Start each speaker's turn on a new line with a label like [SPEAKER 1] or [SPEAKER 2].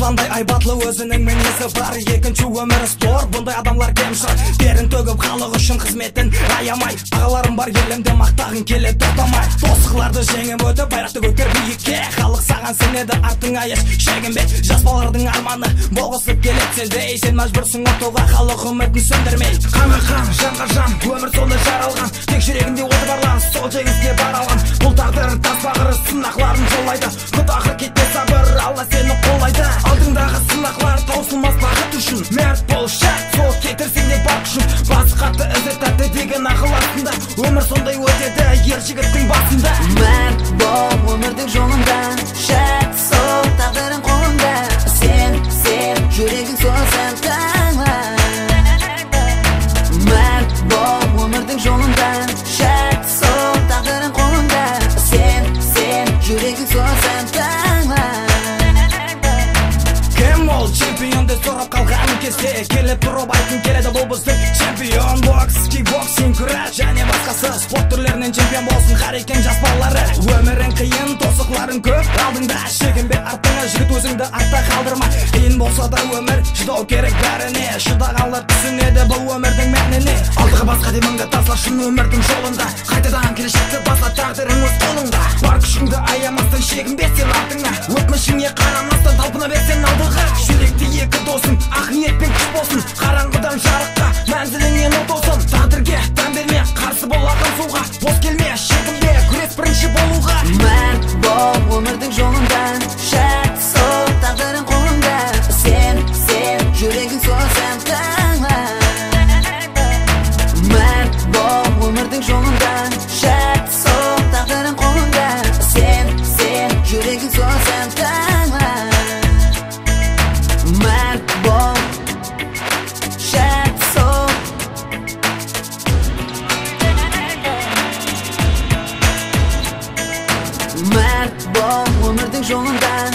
[SPEAKER 1] арысландай айбатлы өзінің мінезі бар. Екінші өмірі спор бұндай адамлар кем шығар терін төгіп халық үшін қызметін аямай. Ағаларым бар елімде мақтағың келеді тоқтамай. Тосқыларды жеңіп өтіп байрақты көтер биікке. Халық саған сенеді артыңа еш шегінбе жас балалардың арманы. Болғысы келеді сендей сен мәжбүрсің ұмтылуға халық үмітін сөндірмей.
[SPEAKER 2] Қанға қан жанға жан. Өмір сондай жаралған. Тек жүрегінде оты барлар сол жеңіске бара алған. Бұл тағдыр тас бағыры сынақларын жолайды. Құдағыр кетпе сабыр алла сені қолдайды. Ізі тәтті деген ақыл астында. Өмір сондай өтеді ер жігіттің басында.
[SPEAKER 3] Мәрт бол өмірдің жолында шәт сол тағдырың қолыңда сен сен жүрегің сөзін
[SPEAKER 1] кезде келіп айтқым келеді бұл біздің чемпион. Бокс кикбоксинг күрес және басқасы спорт түрлерінен чемпион болсын қарекең жас балалары өмірің қиын тосықларың көп алдыңда шегінбе артыңа жігіт өзіңді артта қалдырма қиын болса да өмір шыдау керек бәріне шыдағандар түсінеді бұл өмірдің мәніне
[SPEAKER 2] алдыға басқа деміңді тасла шын өмірдің жолында. Қайтадан келешекті басла тағдырың өз қолыңда. Бар күшіңді аямастан шегінбе сен артыңа. Өтмішіңе қарамастан талпына берсең алдыға
[SPEAKER 3] жүрегің сөзін тыңла мәрт бол өмірдің жолында шәт сол тағдырың қолыңда сен сен жүрегің сөзін тыңла мәрт бол шәт сол мәрт бол өмірдің жолында